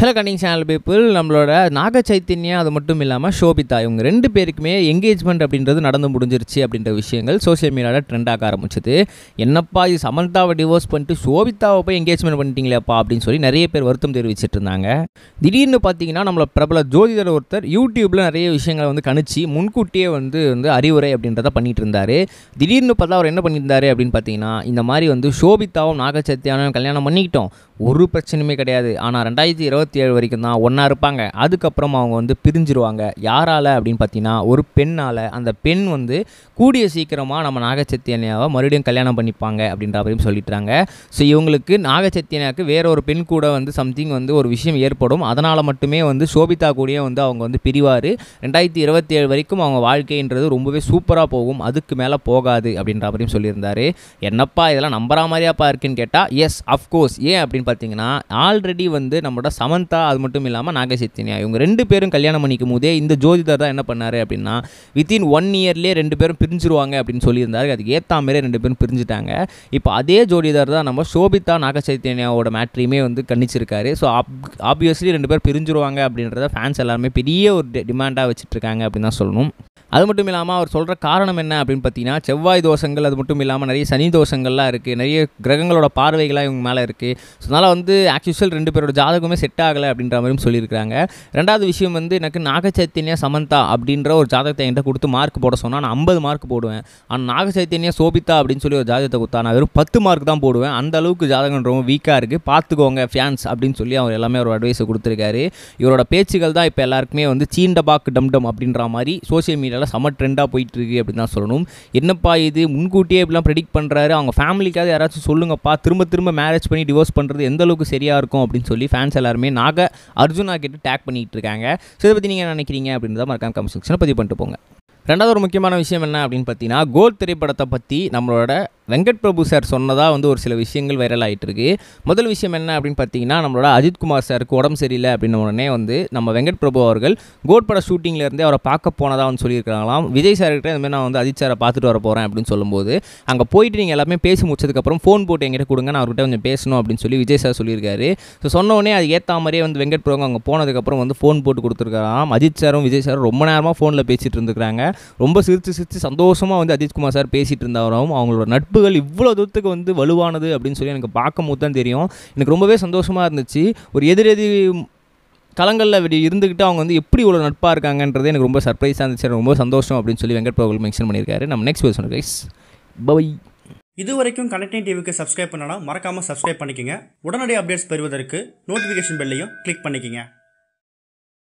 Hello கண்டிங் channel people நம்மளோட நாக சைத்தன்யா அது மட்டும் இல்லாமல் ஷோபிதா. இவங்க ரெண்டு பேருக்குமே என்கேஜ்மெண்ட் அப்படின்றது நடந்து முடிஞ்சிருச்சு அப்படின்ற விஷயங்கள் சோஷியல் மீடியாவில் ட்ரெண்ட் ஆக ஆரம்பிச்சது. என்னப்பா இது சமந்தாவை டிவோர்ஸ் பண்ணிட்டு ஷோபிதாவை போய் என்கேஜ்மெண்ட் பண்ணிட்டீங்களேப்பா அப்படின்னு சொல்லி நிறைய பேர் வருத்தம் தெரிவிச்சிட்டு இருந்தாங்க. திடீர்னு பார்த்தீங்கன்னா நம்மள பிரபல ஜோதிடர் ஒருத்தர் யூடியூப்பில் நிறைய விஷயங்களை வந்து கணிச்சு முன்கூட்டியே வந்து வந்து அறிவுரை அப்படின்றத பண்ணிட்டு இருந்தார். திடீர்னு பார்த்தா அவர் என்ன பண்ணியிருந்தாரு அப்படின்னு பார்த்தீங்கன்னா இந்த மாதிரி வந்து ஷோபிதாவும் நாக சைத்தியானும் கல்யாணம் பண்ணிக்கிட்டோம். ஒரு பிரச்சனையுமே கிடையாது. ஆனால் ரெண்டாயிரத்தி இருபத்தி ஏழு வரைக்கும் தான் ஒன்றா இருப்பாங்க. அதுக்கப்புறம் அவங்க வந்து பிரிஞ்சிருவாங்க. யாரால் அப்படின்னு பார்த்தீங்கன்னா ஒரு பெண்ணால் அந்த பெண் வந்து கூடிய சீக்கிரமாக நம்ம நாகச்சத்தியனியாவை மறுபடியும் கல்யாணம் பண்ணிப்பாங்க அப்படின்ற மாதிரியும் சொல்லிட்டாங்க ஸோ இவங்களுக்கு நாகச்சத்தியனியாவுக்கு வேற ஒரு பெண் கூட வந்து சம்திங் வந்து ஒரு விஷயம் ஏற்படும். அதனால் மட்டுமே வந்து சோபிதா கூடயே வந்து அவங்க வந்து பிரிவார். ரெண்டாயிரத்தி இருபத்தி ஏழு வரைக்கும் அவங்க வாழ்க்கைன்றது ரொம்பவே சூப்பராக போகும். அதுக்கு மேலே போகாது அப்படின்ற மாதிரியும் சொல்லியிருந்தார். என்னப்பா இதெல்லாம் நம்புற மாதிரியாப்பா இருக்குன்னு கேட்டால் எஸ் அஃப்கோர்ஸ் ஏன்? அப்படின்னு பார்த்தீங்கன்னா ஆல்ரெடி வந்து நம்மளோட சமந்தா அது மட்டும் இல்லாமல் நாகசைத்தன்யா இவங்க ரெண்டு பேரும் கல்யாணம் பண்ணிக்கும் போதே இந்த ஜோதிடர் தான் என்ன பண்ணார் அப்படின்னா வித்தின் ஒன் இயர்லேயே ரெண்டு பேரும் பிரிஞ்சிருவாங்க அப்படின்னு சொல்லியிருந்தாரு. அதுக்கு ஏற்ற மாரி ரெண்டு பேரும் பிரிஞ்சுட்டாங்க. இப்போ அதே ஜோடிதார் தான் நம்ம சோபிதா நாகசைத்தன்யாவோட மேட்ரியுமே வந்து கணிச்சிருக்காரு ஸோ ஆப்வியஸ்லி ரெண்டு பேர் பிரிஞ்சிருவாங்க அப்படின்றத ஃபேன்ஸ் எல்லாருமே பெரிய ஒரு டிமாண்டாக வச்சுட்ருக்காங்க அப்படின்னு தான் சொல்லணும். அது மட்டும் இல்லாமல் அவர் சொல்கிற காரணம் என்ன அப்படின்னு பார்த்தீங்கன்னா செவ்வாய் தோஷங்கள் அது மட்டும் இல்லாமல் நிறைய சனி தோஷங்கள்லாம் இருக்குது நிறைய கிரகங்களோட பார்வைகளாக இவங்க மேலே இருக்குது ஸோ அதனால் வந்து ஆக்சுவல் ரெண்டு பேரோட ஜாதகமே செட் ஆகலை அப்படின்ற மாதிரியும் சொல்லியிருக்காங்க ரெண்டாவது விஷயம் வந்து எனக்கு நாகச்சைத்தன்யா சமந்தா அப்படின்ற ஒரு ஜாதகத்தை என்கிட்ட கொடுத்து மார்க் போட சொன்னால் நான் ஐம்பது மார்க் போடுவேன். ஆனால் நாகச்சைத்தன்யா சோபிதா அப்படின்னு சொல்லி ஒரு ஜாதகத்தை கொடுத்தா நான் வெறும் பத்து மார்க் தான் போடுவேன். அந்த அளவுக்கு ஜாதகம் ரொம்ப வீக்காக இருக்குது பார்த்துக்கோங்க ஃபேன்ஸ் அப்படின்னு சொல்லி அவர் எல்லாமே ஒரு அட்வைஸை கொடுத்துருக்காரு. இவரோட பேச்சுகள் தான் இப்போ எல்லாருக்குமே வந்து சீண்டபாக் டம் டம் அப்படின்ற மாதிரி சோஷியல் மீடியாவில் செம ட்ரெண்டாக போயிட்டு இருக்கு அப்படின்னு தான் சொல்லணும். என்னப்பா இது? முன்கூட்டியே இப்படிலாம் ப்ரெடிக்ட் பண்ணுறாரு அவங்க ஃபேமிலிக்காவது யாராச்சும் சொல்லுங்கப்பா. திரும்ப திரும்ப மேரேஜ் பண்ணி டிவோர்ஸ் பண்ணுறது எந்த அளவுக்கு சரியாக இருக்கும் அப்படின்னு சொல்லி ஃபேன்ஸ் எல்லாருமே நாக அர்ஜுனா கிட்ட டேக் பண்ணிட்டு இருக்காங்க. ஸோ இதை பற்றி நீங்கள் என்ன நினைக்கிறீங்க அப்படின்றத மறக்காம கமெண்ட் செக்ஷனை பதிவு பண்ணிட்டு போங்க. ரெண்டாவது ஒரு முக்கியமான விஷயம் என்ன அப்படின்னு பார்த்தீங்கன்னா கோல் திரைப்படத்தை பற்றி நம்மளோட வெங்கட் பிரபு சார் சொன்னதாக வந்து ஒரு சில விஷயங்கள் வைரல் ஆகிட்டு இருக்கு முதல் விஷயம் என்ன அப்படின்னு பார்த்தீங்கன்னா நம்மளோட அஜித்குமார் சாருக்கு உடம்பு சரியில்லை அப்படின்ன உடனே வந்து நம்ம வெங்கட் பிரபு அவர்கள் கோட் பட ஷூட்டிங்லேருந்தே அவரை பார்க்க போனதாக வந்து சொல்லியிருக்காங்களாம் விஜய் சார்கிட்ட இந்த மாதிரி நான் வந்து அஜித் சாரை பார்த்துட்டு வர போகிறேன் அப்படின்னு சொல்லும்போது அங்கே போயிட்டு நீங்கள் எல்லாமே பேசி முடிச்சதுக்கப்புறம் ஃபோன் போட்டு எங்கிட்ட கொடுங்க நான் அவர்கிட்ட கொஞ்சம் பேசணும் அப்படின்னு சொல்லி விஜய் சார் சொல்லியிருக்காரு. ஸோ சொன்னோடனே அது ஏற்ற மாதிரியே வந்து வெங்கட் பிரபு அங்கே போனதுக்கப்புறம் வந்து ஃபோன் போட்டு கொடுத்துருக்காராம் அஜித் சாரும் விஜய் சாரும் ரொம்ப நேரமாக ஃபோனில் பேசிகிட்டு இருந்துருக்காங்க ரொம்ப சிரித்து சிரித்து சந்தோஷமாக வந்து அஜித்குமார் சார் பேசிகிட்டு இருந்தவரும் அவங்களோட நட்புகள் இவ்வளோ தூரத்துக்கு வந்து வலுவானது அப்படின்னு சொல்லி எனக்கு பார்க்கும் போது தான் தெரியும். எனக்கு ரொம்பவே சந்தோஷமாக இருந்துச்சு. ஒரு எதிரெதி களங்களில் அப்படி இருந்துக்கிட்டு அவங்க வந்து எப்படி இவ்வளோ நட்பாக இருக்காங்கன்றது எனக்கு ரொம்ப சர்ப்ரைஸாக இருந்துச்சு. எனக்கு ரொம்ப சந்தோஷம் அப்படின்னு சொல்லி வெங்கட் பிரபு மென்ஷன் பண்ணியிருக்காரு. நம்ம நெக்ஸ்ட் பேசணும் கைஸ் பை இது வரைக்கும் கனெக்டிங் டிவிக்கு சப்ஸ்கிரைப் பண்ணனா மறக்காமல் சப்ஸ்கிரைப் பண்ணிக்கோங்க. உடனடி அப்டேட்ஸ் பெறுவதற்கு நோட்டிஃபிகேஷன் பெல்லையும் கிளிக் பண்ணிக்கங்க.